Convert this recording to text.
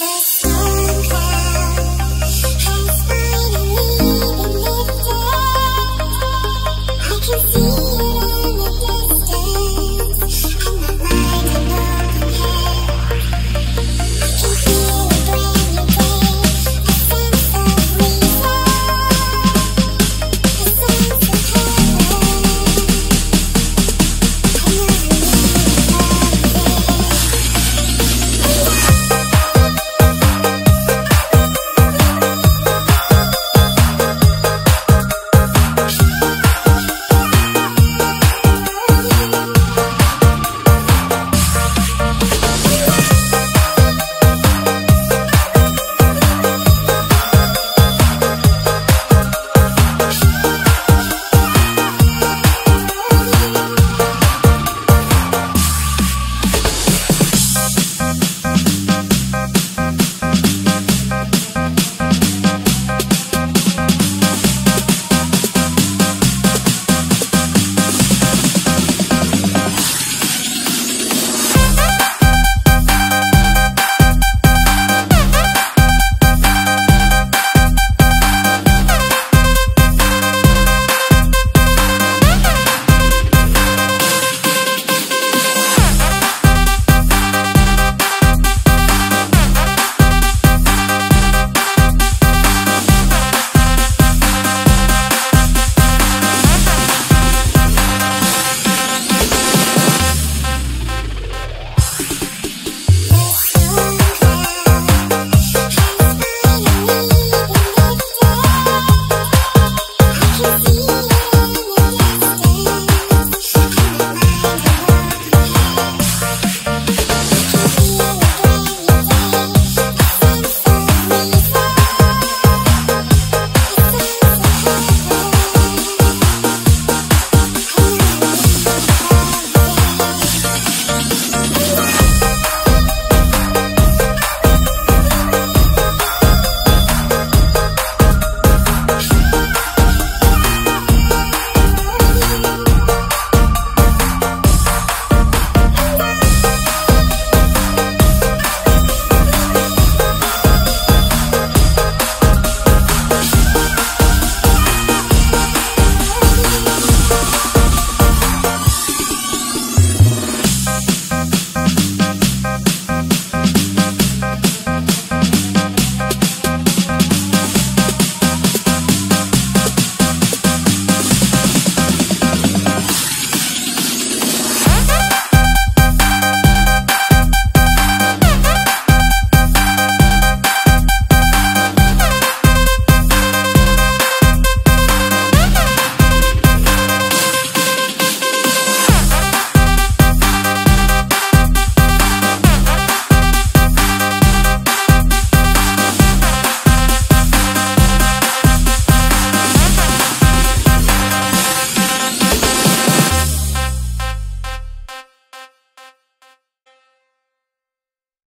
This